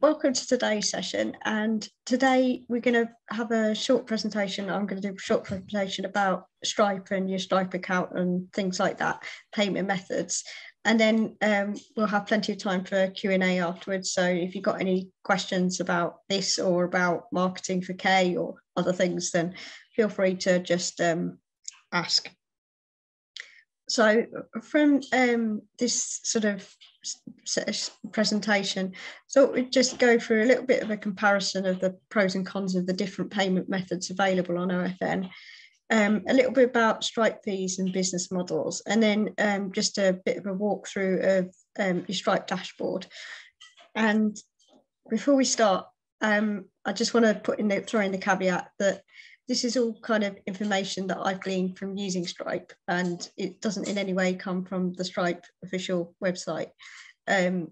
welcome to today's session. And today we're going to have a short presentation. I'm going to do a short presentation about Stripe and your Stripe account and things like that, payment methods. And then um, we'll have plenty of time for Q&A afterwards. So if you've got any questions about this or about marketing for K or other things, then feel free to just um, ask. So from um, this sort of presentation, So we'd just go through a little bit of a comparison of the pros and cons of the different payment methods available on OFN, um, a little bit about Stripe fees and business models, and then um, just a bit of a walkthrough of um, your Stripe dashboard. And before we start, um, I just want to put in the, throw in the caveat that this is all kind of information that I've gleaned from using Stripe, and it doesn't in any way come from the Stripe official website. Um,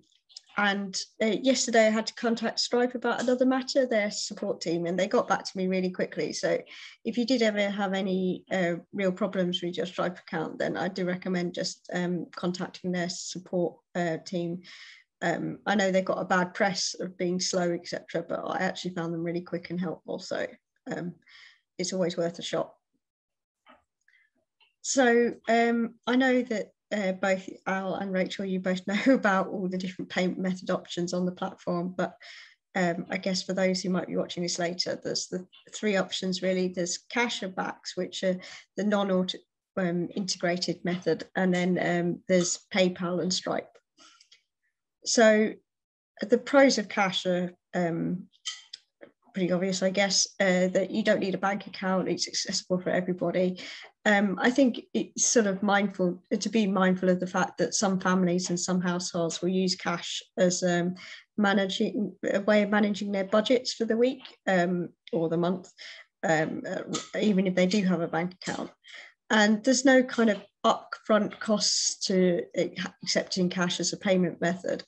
and uh, yesterday I had to contact Stripe about another matter, their support team, and they got back to me really quickly. So if you did ever have any uh, real problems with your Stripe account, then I do recommend just um, contacting their support uh, team. Um, I know they've got a bad press of being slow, etc., but I actually found them really quick and helpful. So um, it's always worth a shot. So um, I know that uh, both Al and Rachel, you both know about all the different payment method options on the platform, but um, I guess for those who might be watching this later, there's the three options really. There's cash or BACS, which are the non-auto um, integrated method, and then um, there's PayPal and Stripe. So the pros of cash are um, pretty obvious, I guess, uh, that you don't need a bank account. It's accessible for everybody. Um, I think it's sort of mindful to be mindful of the fact that some families and some households will use cash as um, managing a way of managing their budgets for the week um, or the month, um, uh, even if they do have a bank account. And there's no kind of upfront costs to accepting cash as a payment method.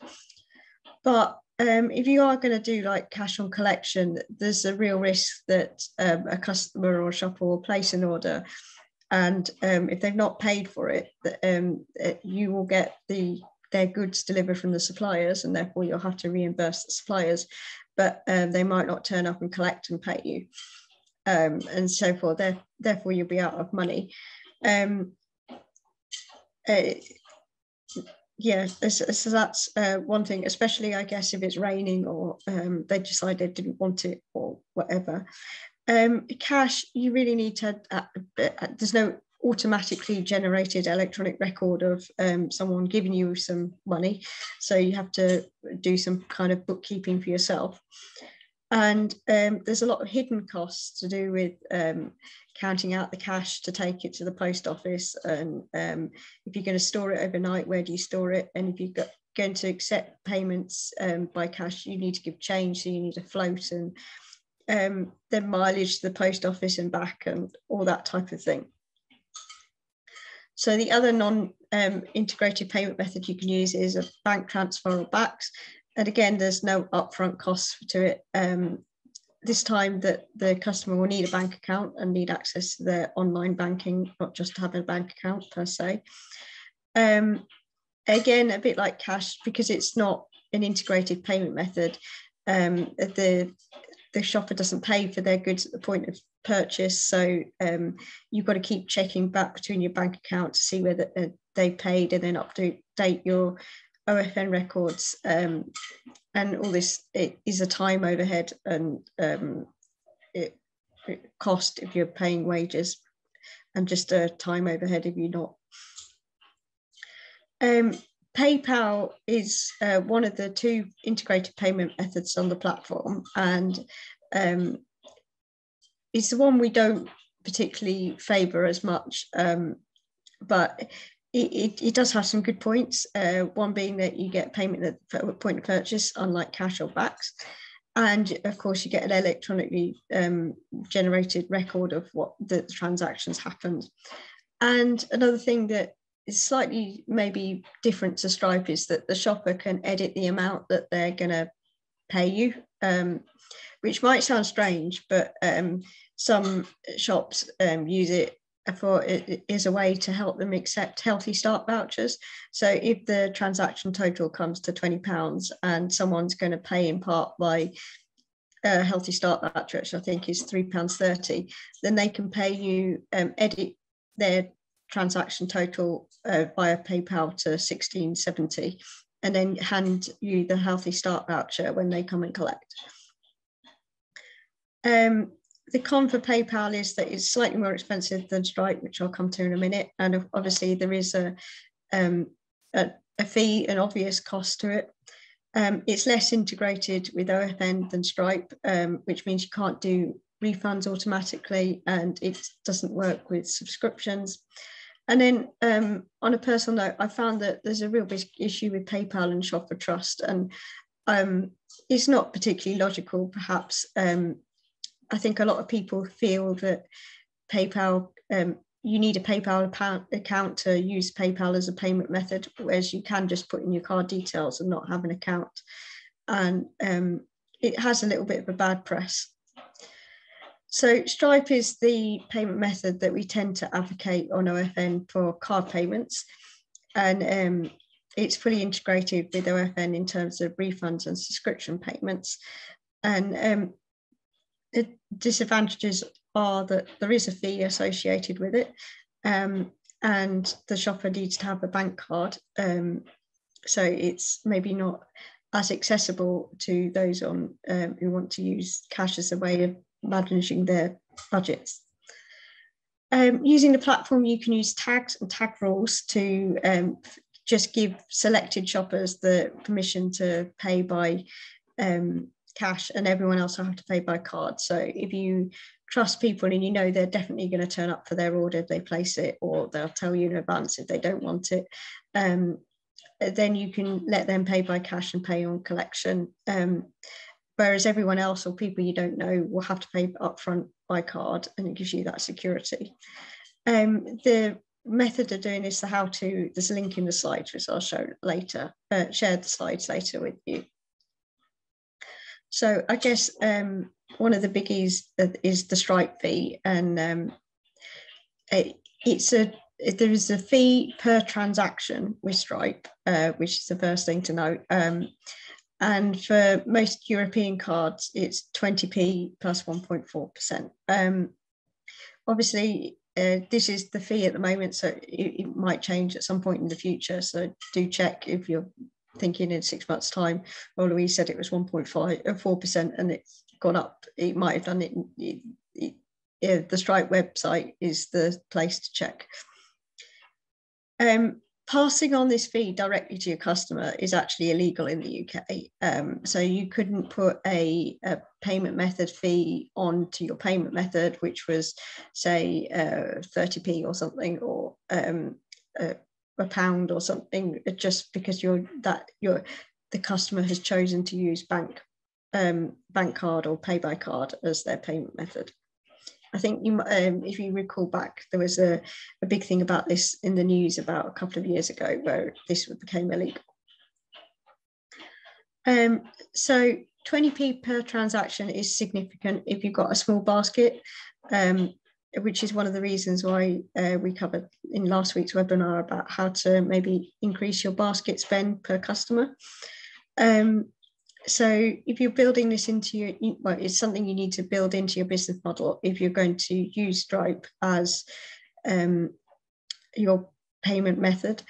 But um, if you are going to do like cash on collection, there's a real risk that um, a customer or shopper will place an order, and um, if they've not paid for it, um, you will get the their goods delivered from the suppliers, and therefore you'll have to reimburse the suppliers, but um, they might not turn up and collect and pay you, um, and so forth. Therefore, you'll be out of money. Uh, yeah, so that's uh, one thing, especially I guess if it's raining or um, they decide they didn't want it or whatever. Um, cash, you really need to, uh, uh, there's no automatically generated electronic record of um, someone giving you some money. So you have to do some kind of bookkeeping for yourself. And um, there's a lot of hidden costs to do with um, counting out the cash to take it to the post office. And um, if you're going to store it overnight, where do you store it? And if you're going to accept payments um, by cash, you need to give change. So you need a float and um, then mileage to the post office and back and all that type of thing. So the other non-integrated um, payment method you can use is a bank transfer or BACS. And again, there's no upfront costs to it. Um, this time that the customer will need a bank account and need access to their online banking, not just to have a bank account per se. Um, again, a bit like cash, because it's not an integrated payment method, um, the, the shopper doesn't pay for their goods at the point of purchase. So um, you've got to keep checking back between your bank account to see whether uh, they paid and then update your OFN records um, and all this it is a time overhead and um, it, it, cost if you're paying wages and just a time overhead if you're not. Um, PayPal is uh, one of the two integrated payment methods on the platform and um, it's the one we don't particularly favour as much um, but it, it, it, does have some good points. Uh, one being that you get payment at the point of purchase, unlike cash or BACS. And of course, you get an electronically um, generated record of what the transactions happened. And another thing that is slightly maybe different to Stripe is that the shopper can edit the amount that they're going to pay you, um, which might sound strange, but um, some shops um, use it for it is a way to help them accept healthy start vouchers. So if the transaction total comes to £20 and someone's going to pay in part by a healthy start voucher, which I think is £3.30, then they can pay you, um, edit their transaction total uh, via PayPal to 1670 and then hand you the healthy start voucher when they come and collect. Um, the con for PayPal is that it's slightly more expensive than Stripe, which I'll come to in a minute. And obviously there is a, um, a, a, fee, an obvious cost to it. Um, it's less integrated with OFN than Stripe, um, which means you can't do refunds automatically and it doesn't work with subscriptions. And then um, on a personal note, I found that there's a real big issue with PayPal and Shopper Trust. And um, it's not particularly logical, perhaps. Um, I think a lot of people feel that PayPal, um, you need a PayPal account to use PayPal as a payment method, whereas you can just put in your card details and not have an account. And um, it has a little bit of a bad press. So Stripe is the payment method that we tend to advocate on OFN for card payments. And um, it's fully integrated with OFN in terms of refunds and subscription payments. And um, the disadvantages are that there is a fee associated with it, um, and the shopper needs to have a bank card. Um, so it's maybe not as accessible to those on um, who want to use cash as a way of managing their budgets. Um, using the platform, you can use tags and tag rules to um, just give selected shoppers the permission to pay by um, cash and everyone else will have to pay by card. So if you trust people and you know they're definitely going to turn up for their order if they place it or they'll tell you in advance if they don't want it, um, then you can let them pay by cash and pay on collection. Um, whereas everyone else or people you don't know will have to pay upfront by card and it gives you that security. Um, the method of doing this, the how to, there's a link in the slides which I'll show later, uh, share the slides later with you. So I guess um, one of the biggies is the Stripe fee, and um, it, it's a there is a fee per transaction with Stripe, uh, which is the first thing to note. Um, and for most European cards, it's 20p plus 1.4%. Um, obviously, uh, this is the fee at the moment, so it, it, might change at some point in the future. So do check if you're thinking in six months' time, well, Louise said it was 1.5 or uh, 4%, and it's gone up. It might have done it. it, it yeah, the Stripe website is the place to check. Um, passing on this fee directly to your customer is actually illegal in the UK. Um, so you couldn't put a, a, payment method fee onto your payment method, which was say uh, 30p or something, or um, uh, a pound or something just because you're that you're the customer has chosen to use bank um, bank card or pay by card as their payment method. I think you, um, if you recall back, there was a, a big thing about this in the news about a couple of years ago where this became illegal. Um, so 20p per transaction is significant if you've got a small basket. Um, which is one of the reasons why uh, we covered in last week's webinar about how to maybe increase your basket spend per customer. Um, so if you're building this into your, well, it's something you need to build into your business model if you're going to use Stripe as um, your payment method.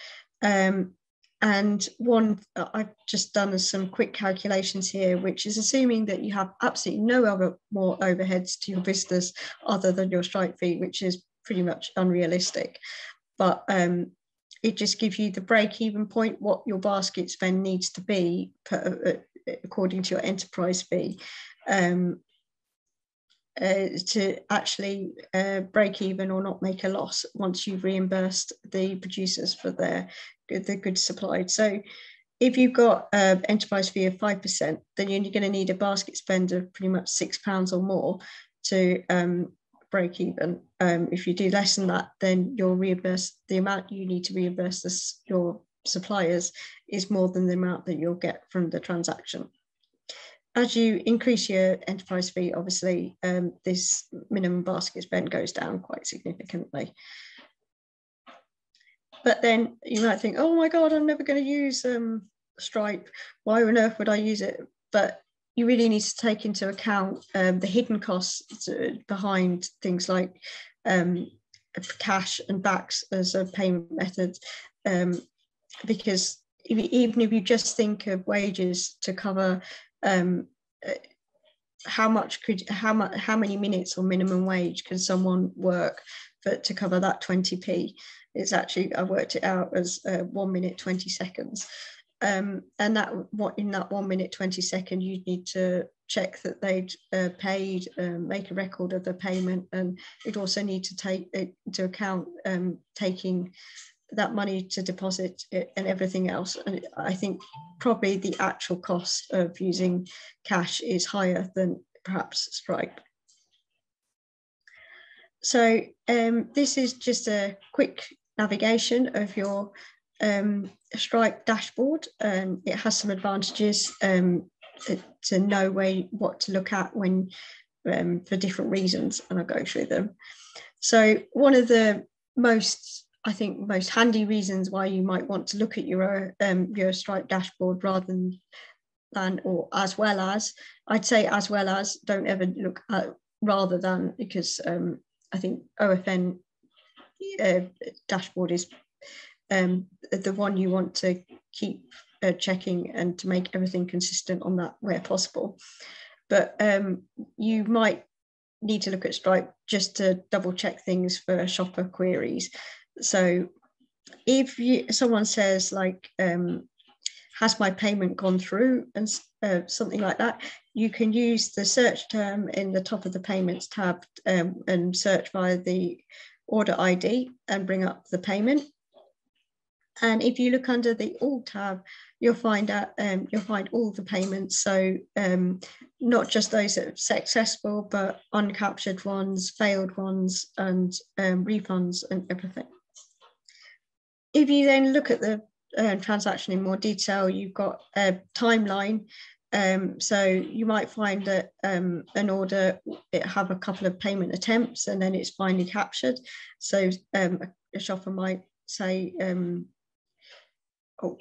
Um, and one, I've just done some quick calculations here, which is assuming that you have absolutely no other more overheads to your business other than your Stripe fee, which is pretty much unrealistic. But um, it just gives you the break even point, what your basket spend needs to be per, uh, according to your enterprise fee. Um, uh, to actually uh, break even or not make a loss once you've reimbursed the producers for their the goods supplied. So if you've got an enterprise fee of 5%, then you're going to need a basket spend of pretty much six pounds or more to um, break even. Um, if you do less than that, then you'll reimburse the amount you need to reimburse this, your suppliers is more than the amount that you'll get from the transaction. As you increase your enterprise fee, obviously um, this minimum basket spend goes down quite significantly. But then you might think, oh my God, I'm never going to use um, Stripe. Why on earth would I use it? But you really need to take into account um, the hidden costs behind things like um, cash and BACS as a payment method. Um, because even if you just think of wages to cover um, uh, how much could how much how many minutes or minimum wage can someone work for to cover that 20p it's actually i worked it out as uh, one minute 20 seconds. Um, and that what in that one minute 20 second you'd need to check that they'd uh, paid um, make a record of the payment. And you'd also need to take into account um, taking that money to deposit it and everything else. And I think probably the actual cost of using cash is higher than perhaps Stripe. So um, this is just a quick navigation of your um, Stripe dashboard. Um, it has some advantages um, to, to, know where what to look at when um, for different reasons, and I'll go through them. So one of the most I think most handy reasons why you might want to look at your um, your Stripe dashboard rather than than or as well as I'd say as well as don't ever look at rather than because um, I think OFN uh, dashboard is um, the one you want to keep uh, checking and to make everything consistent on that where possible. But um, you might need to look at Stripe just to double check things for shopper queries so if you someone says like um, has my payment gone through? and uh, something like that you can use the search term in the top of the payments tab um, and search via the order id and bring up the payment. And if you look under the all tab you'll find out um, you'll find all the payments. So um, not just those that are successful but uncaptured ones failed ones and um, refunds and everything if you then look at the uh, transaction in more detail, you've got a timeline. Um, so you might find that um, an order it have a couple of payment attempts and then it's finally captured. So um, a shopper might say, um, "Oh,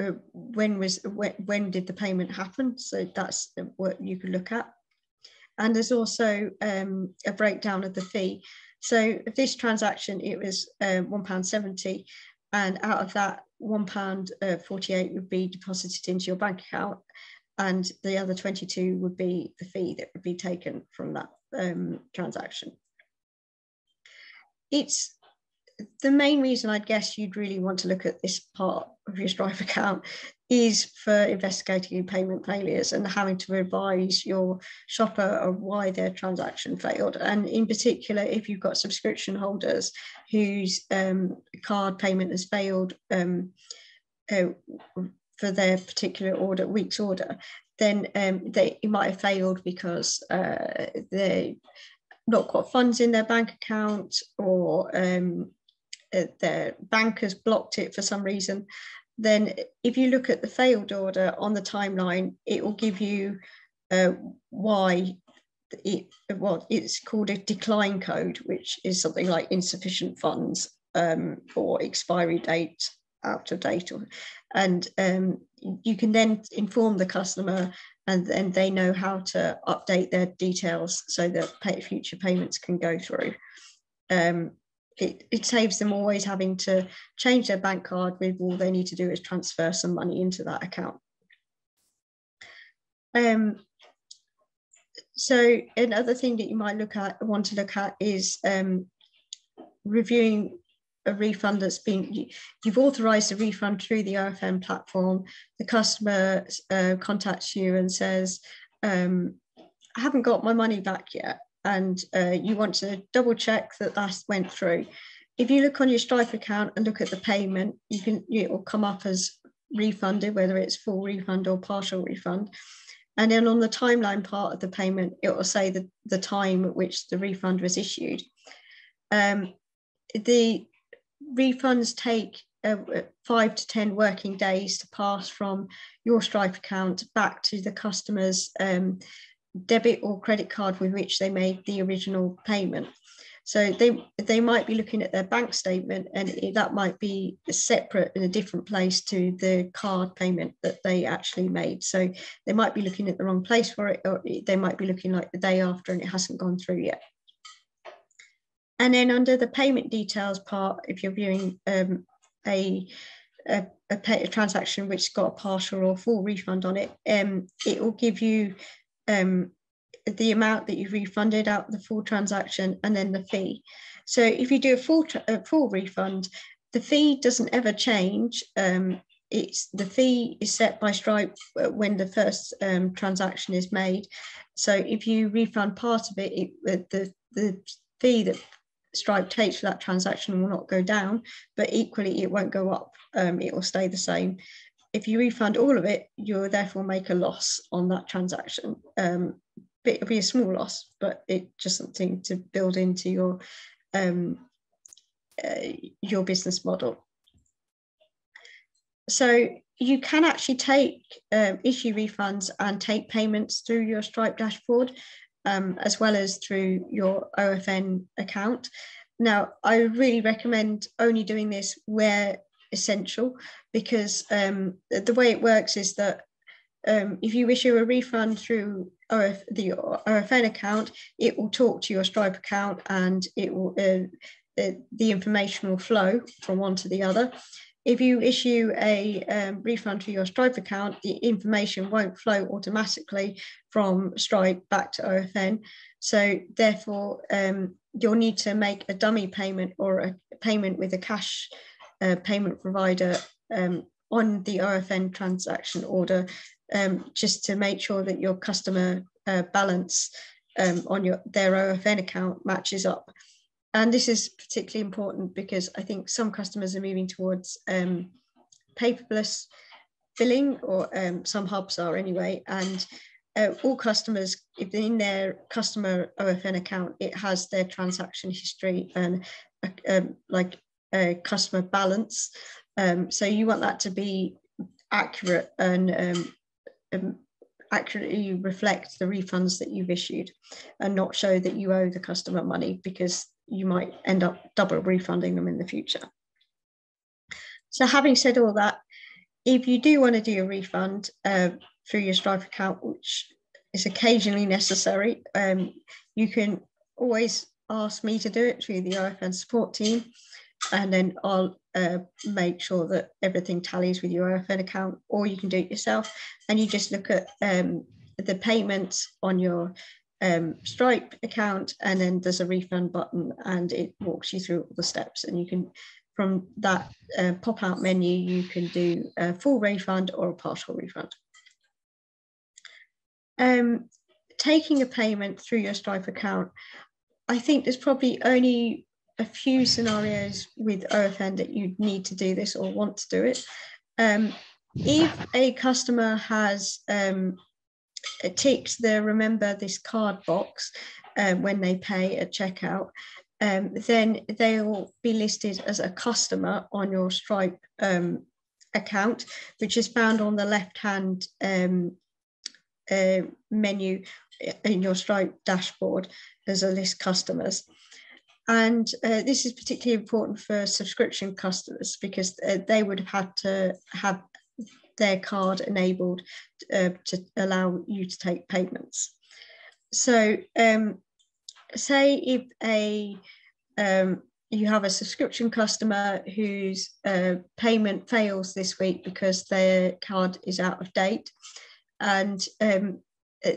uh, when was when, when did the payment happen?" So that's what you could look at. And there's also um, a breakdown of the fee. So this transaction, it was uh, £1.70 and out of that £1.48 uh, would be deposited into your bank account and the other 22 would be the fee that would be taken from that um, transaction. It's the main reason I'd guess you'd really want to look at this part of your Stripe account is for investigating payment failures and having to advise your shopper of why their transaction failed. And in particular, if you've got subscription holders whose um, card payment has failed um, uh, for their particular order, week's order, then um, they it might have failed because uh, they not got funds in their bank account or um, uh, their bank has blocked it for some reason, then if you look at the failed order on the timeline, it will give you uh, why it, well, it's called a decline code, which is something like insufficient funds um, or expiry date out of date. Or, and um, you can then inform the customer and then they know how to update their details so that pay, future payments can go through. Um, it, it saves them always having to change their bank card with all they need to do is transfer some money into that account. Um, so another thing that you might look at, want to look at is um, reviewing a refund that's been, you've authorized a refund through the OFN platform. The customer uh, contacts you and says, um, I haven't got my money back yet and uh, you want to double check that that went through. If you look on your Stripe account and look at the payment, you can it will come up as refunded, whether it's full refund or partial refund. And then on the timeline part of the payment, it will say the, the time at which the refund was issued. Um, the refunds take uh, five to 10 working days to pass from your Stripe account back to the customer's um, debit or credit card with which they made the original payment. So they they might be looking at their bank statement, and that might be separate in a different place to the card payment that they actually made. So they might be looking at the wrong place for it, or they might be looking like the day after, and it hasn't gone through yet. And then under the payment details part, if you're viewing um, a a, a, pay, a, transaction which's got a partial or full refund on it, um, it will give you um, the amount that you've refunded out the full transaction and then the fee. So if you do a full a full refund, the fee doesn't ever change. Um, it's the fee is set by Stripe uh, when the first um, transaction is made. So if you refund part of it, it uh, the the fee that Stripe takes for that transaction will not go down, but equally it won't go up. Um, it will stay the same. If you refund all of it, you'll therefore make a loss on that transaction. Um, it'll be a small loss, but it's just something to build into your um, uh, your business model. So you can actually take um, issue refunds and take payments through your Stripe dashboard, um, as well as through your OFN account. Now, I really recommend only doing this where essential, because um, the way it works is that um, if you issue a refund through OF, the OFN account, it will talk to your Stripe account and it will uh, the, the information will flow from one to the other. If you issue a um, refund to your Stripe account, the information won't flow automatically from Stripe back to OFN. So therefore, um, you'll need to make a dummy payment or a payment with a cash payment provider um, on the OFN transaction order um, just to make sure that your customer uh, balance um, on your their OFN account matches up. And this is particularly important because I think some customers are moving towards um, paperless billing, or um, some hubs are anyway. And uh, all customers, if in their customer OFN account, it has their transaction history and uh, um, like a customer balance. Um, so you want that to be accurate and um, um, accurately reflect the refunds that you've issued and not show that you owe the customer money because you might end up double refunding them in the future. So having said all that, if you do want to do a refund uh, through your Stripe account, which is occasionally necessary, um, you can always ask me to do it through the OFN support team and then I'll uh, make sure that everything tallies with your OFN account, or you can do it yourself. And you just look at um, the payments on your um, Stripe account, and then there's a refund button, and it walks you through all the steps. And you can, from that uh, pop out menu, you can do a full refund or a partial refund. Um, taking a payment through your Stripe account, I think there's probably only a few scenarios with OFN that you need to do this or want to do it. Um, if a customer has um, ticked the remember this card box uh, when they pay at checkout, um, then they'll be listed as a customer on your Stripe um, account, which is found on the left hand um, uh, menu in your Stripe dashboard as a list customers. And uh, this is particularly important for subscription customers because uh, they would have had to have their card enabled uh, to allow you to take payments. So um, say if a um, you have a subscription customer whose uh, payment fails this week because their card is out of date and um, uh,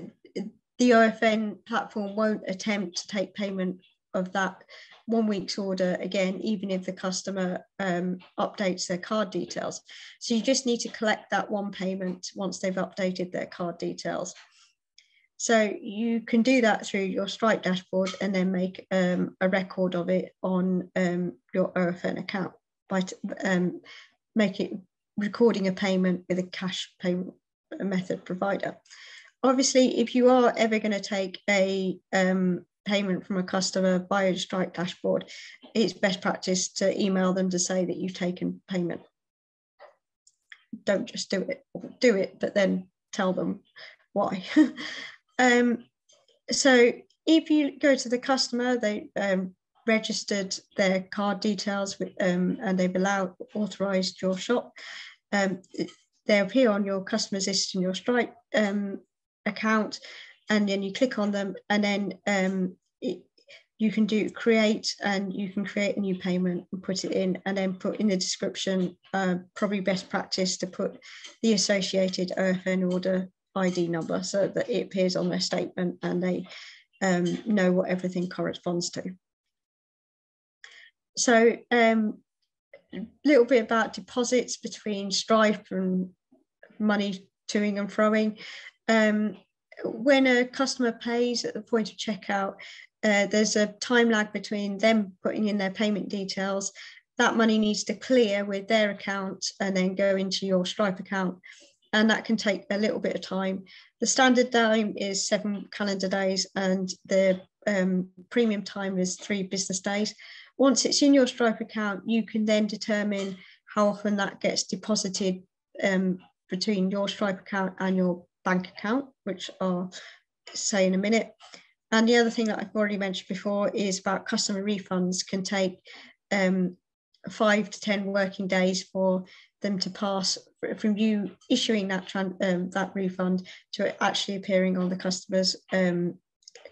the OFN platform won't attempt to take payment of that one week's order again, even if the customer um, updates their card details. So you just need to collect that one payment once they've updated their card details. So you can do that through your Stripe dashboard and then make um, a record of it on um, your OFN account by um, make it recording a payment with a cash payment method provider. Obviously, if you are ever going to take a um, payment from a customer via the Stripe dashboard, it's best practice to email them to say that you've taken payment. Don't just do it, do it, but then tell them why. um, so if you go to the customer, they um, registered their card details um, and they've allowed authorized your shop. Um, they appear on your customers list in your Stripe um, account, and then you click on them, and then um, it, you can do create, and you can create a new payment and put it in, and then put in the description. Uh, probably best practice to put the associated OFN order ID number so that it appears on their statement and they um, know what everything corresponds to. So um, a little bit about deposits between Stripe and money toing and throwing. Um, when a customer pays at the point of checkout, uh, there's a time lag between them putting in their payment details. That money needs to clear with their account and then go into your Stripe account. And that can take a little bit of time. The standard time is seven calendar days, and the um, premium time is three business days. Once it's in your Stripe account, you can then determine how often that gets deposited um, between your Stripe account and your bank account, which I'll say in a minute. And the other thing that I've already mentioned before is about customer refunds can take um, five to 10 working days for them to pass from you issuing that um, that refund to actually appearing on the customer's um,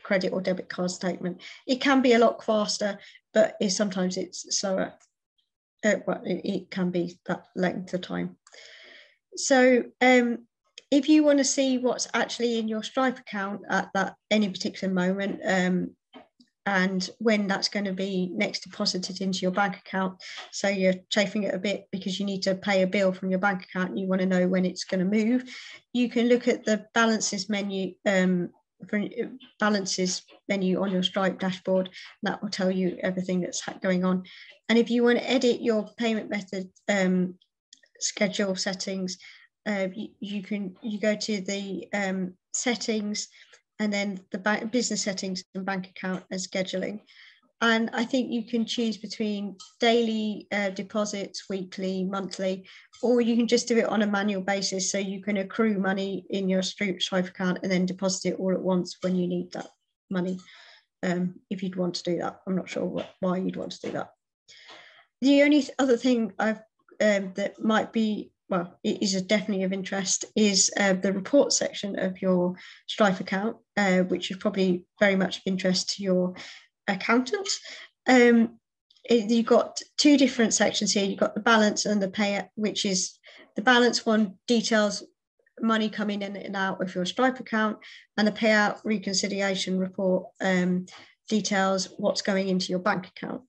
credit or debit card statement. It can be a lot faster, but it, sometimes it's slower. Uh, well, it, it, can be that length of time. So um, if you want to see what's actually in your Stripe account at that any particular moment, um, and when that's going to be next deposited into your bank account. So you're chafing it a bit because you need to pay a bill from your bank account and you want to know when it's going to move. You can look at the balances menu um, balances menu on your Stripe dashboard. That will tell you everything that's going on. And if you want to edit your payment method um, schedule settings, uh, you, you, can you go to the um, settings and then the bank, business settings and bank account and scheduling. And I think you can choose between daily uh, deposits, weekly, monthly, or you can just do it on a manual basis. So you can accrue money in your Stripe account and then deposit it all at once when you need that money. Um, if you'd want to do that, I'm not sure what, why you'd want to do that. The only other thing I've um, that might be well, it is definitely of interest, is uh, the report section of your Stripe account, uh, which is probably very much of interest to your accountant. Um, it, you've got two different sections here. You've got the balance and the payout, which is the balance one details money coming in and out of your Stripe account, and the payout reconciliation report um, details what's going into your bank account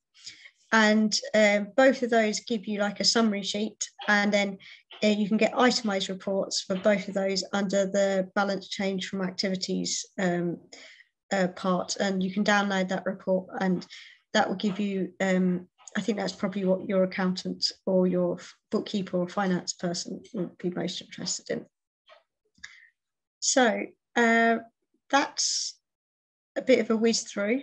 and um, both of those give you like a summary sheet and then you can get itemized reports for both of those under the balance change from activities um, uh, part and you can download that report and that will give you um, I think that's probably what your accountant or your bookkeeper or finance person would be most interested in. So uh, that's a bit of a whiz through.